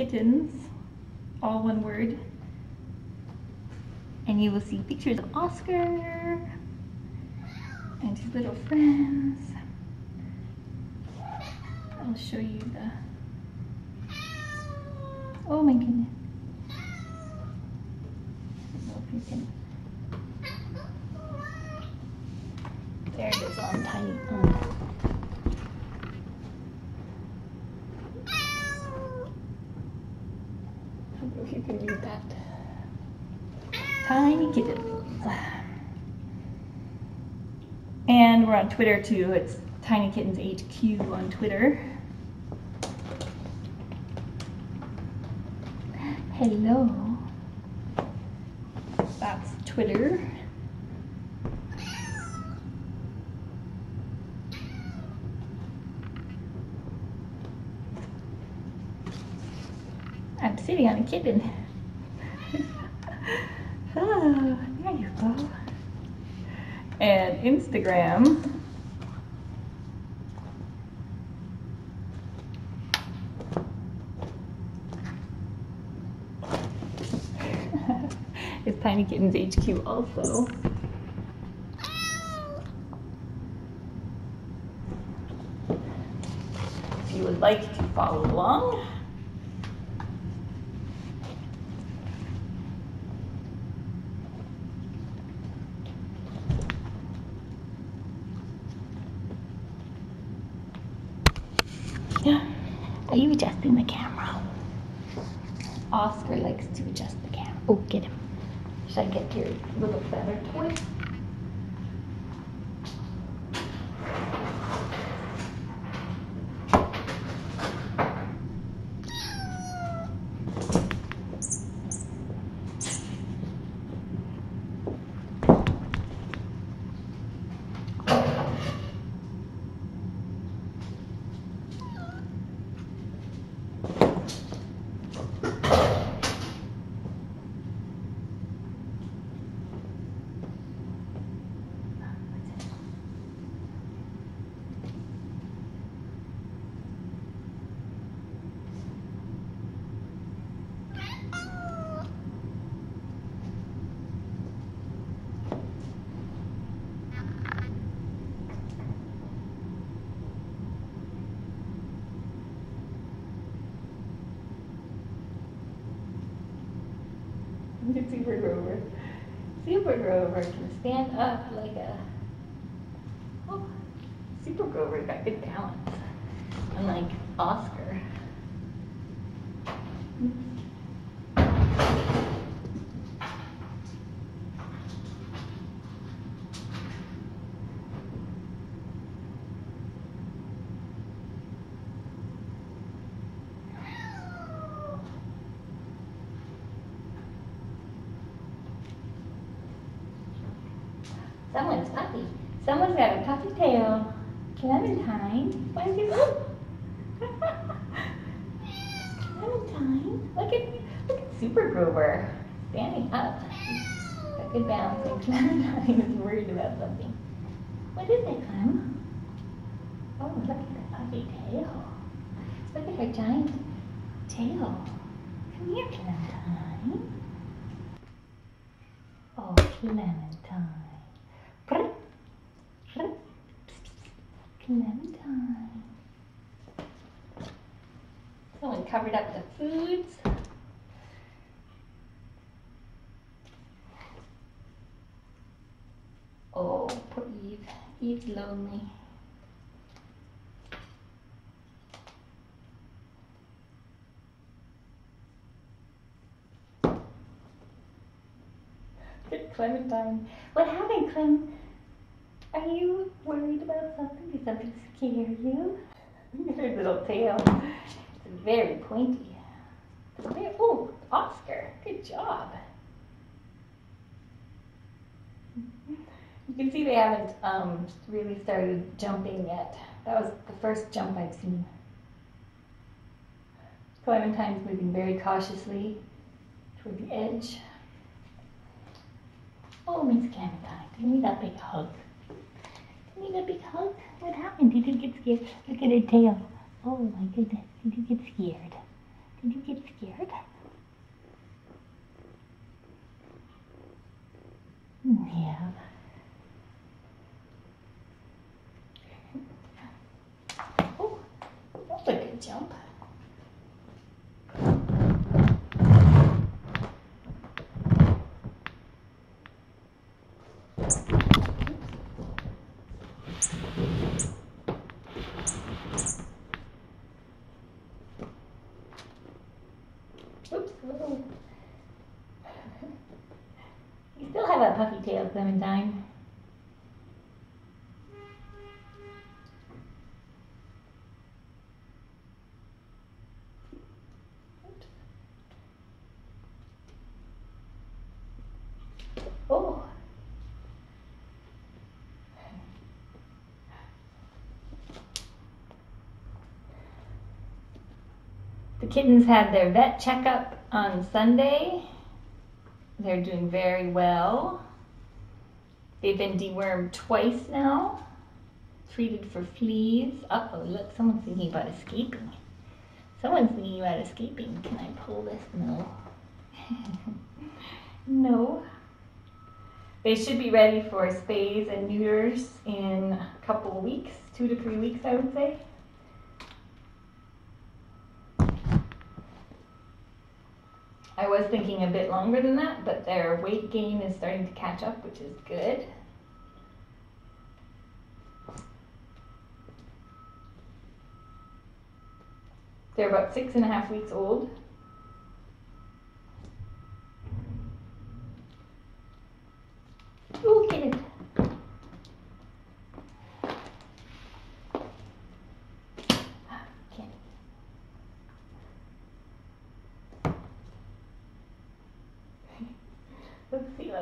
Kittens, all one word. And you will see pictures of Oscar and his little friends. I'll show you the, oh my goodness. There it is on tiny, um, I don't know if you can read that. Tiny kittens. And we're on Twitter too. It's Tiny Kittens HQ on Twitter. Hello. That's Twitter. On a kitten. oh, there you go. And Instagram. is Tiny Kittens HQ also. If you would like to follow along. Are you adjusting the camera? Oscar likes to adjust the camera. Oh, get him. Should I get your little feather toy? Super Grover. Super Grover can stand up like a. Oh, Super Grover got good balance. Unlike Oscar. Someone's puppy. Someone's got a puppy tail. Clementine. Why is he? Clementine. Look at look at Super Grover standing up. Got good balance. And Clementine is worried about something. What is it, Clem? Oh, look at her puppy tail. Look at her giant tail. Come here, Clementine. Oh, Clementine. Clementine. Someone covered up the foods. Oh, poor Eve's lonely. Good Clementine. What happened, Clem? Are you worried about something? Did something scare you? Her little tail. It's very pointy. Very- Oh, Oscar. Good job. Mm-hmm. You can see they haven't um, really started jumping yet. That was the first jump I've seen. Clementine's moving very cautiously toward the edge. Oh, Miss Clementine, do you need a big hug? Do you need a big hug? What happened? Did you get scared? Look at her tail. Oh my goodness, did you get scared? Did you get scared? Yeah. Oh, that's a good jump. Oops. You still have a puffy tail, Clementine. Oh. The kittens had their vet checkup on Sunday. They're doing very well. They've been dewormed twice now, treated for fleas. Uh oh, look, someone's thinking about escaping. Someone's thinking about escaping. Can I pull this? No. no. They should be ready for spays and neuters in a couple weeks, two to three weeks, I would say. I was thinking a bit longer than that, but their weight gain is starting to catch up, which is good. They're about six and a half weeks old. Oh, get it. Can't.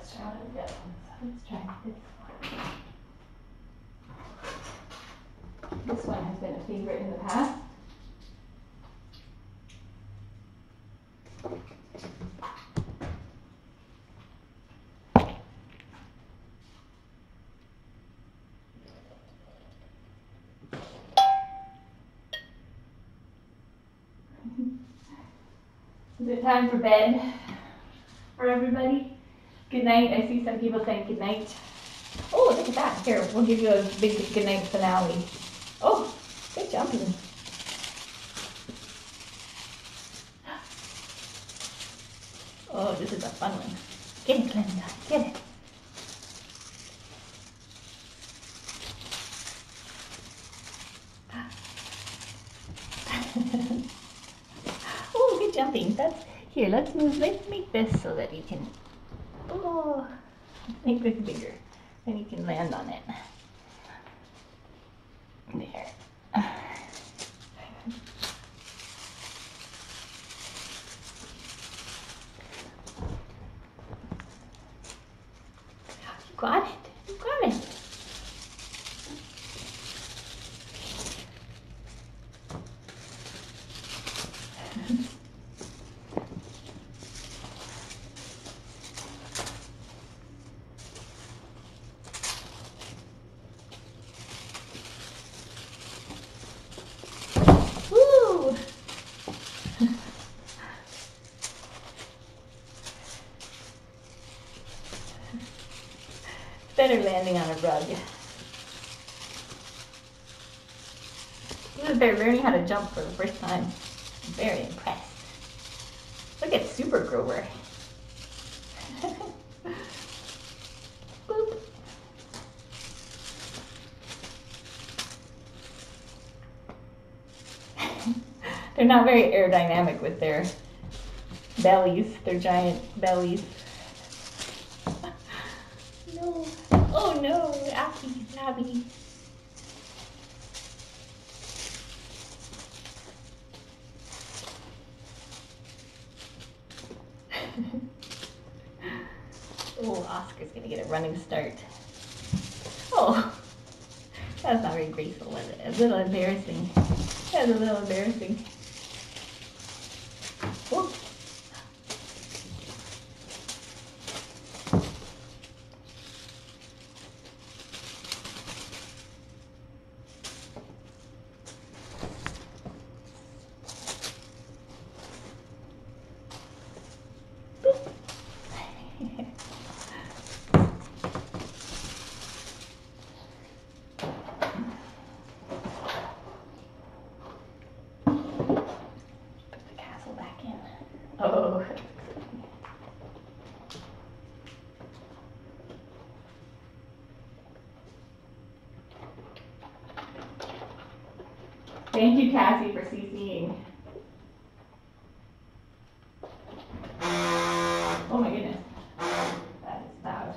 Let's try. Let's try this one. This one has been a favorite in the past. Is it time for bed for everybody? Good night. I see some people saying good night. Oh, look at that. Here, we'll give you a big good night finale. Oh, good jumping. Oh, this is a fun one. Get it, Glenda. Get it. oh, good jumping. That's here. Let's move. Let's make this so that you can. Oh, make this bigger, and you can land on it. There. You got it. You got it. Woo! Better landing on a rug. Even they're learning how to jump for the first time. I'm very impressed. Look at Super Grover. Boop. They're not very aerodynamic with their bellies, their giant bellies. no. Oh no, Abby, Abby. oh, Oscar's gonna get a running start. Oh, that's not very graceful, was it? A little embarrassing. That's a little embarrassing. Oh. Oh. Thank you, Cassie, for CCing. Oh my goodness. That is loud.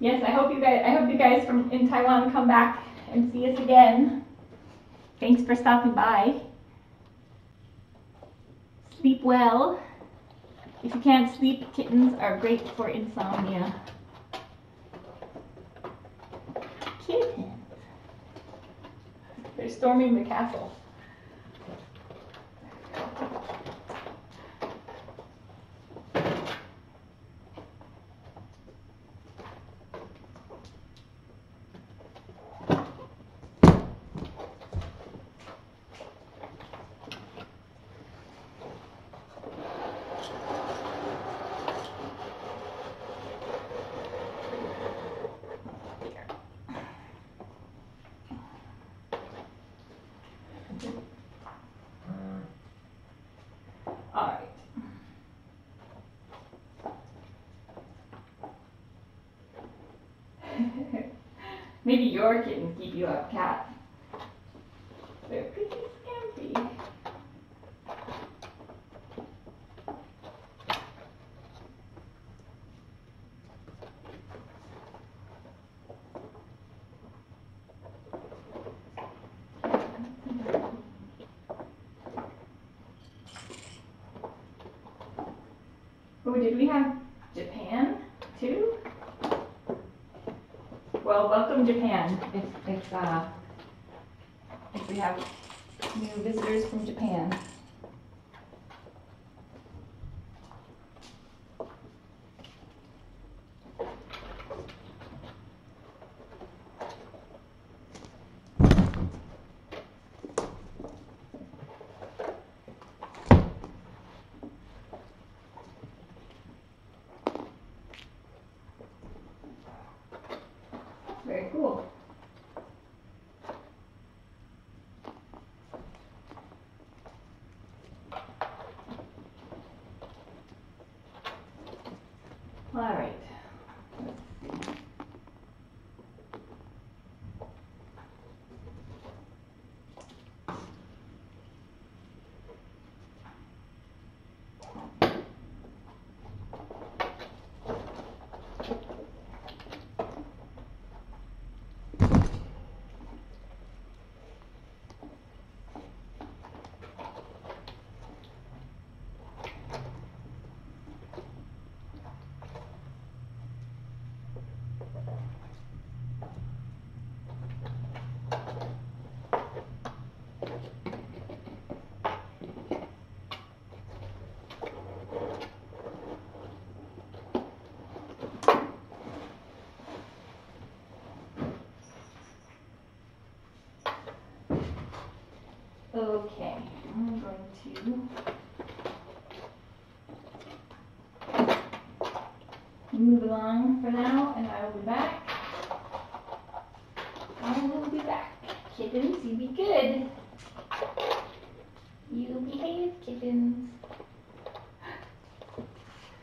Yes, I hope you guys I hope you guys from in Taiwan come back and see us again. Thanks for stopping by. Sleep well. If you can't sleep, kittens are great for insomnia. Kittens. They're storming the castle. All right. Maybe your kittens keep you up, cat. They're pretty. Oh, did we have Japan too? Well, welcome Japan. If if uh, if we have new visitors from Japan. Very cool. All right. Let's see. Okay, I'm going to move along for now, and I will be back. I will be back. Kittens, you be good. You behave, kittens.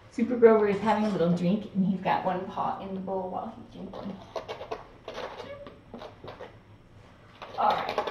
Super Grover is having a little drink, and he's got one paw in the bowl while he's drinking. All right.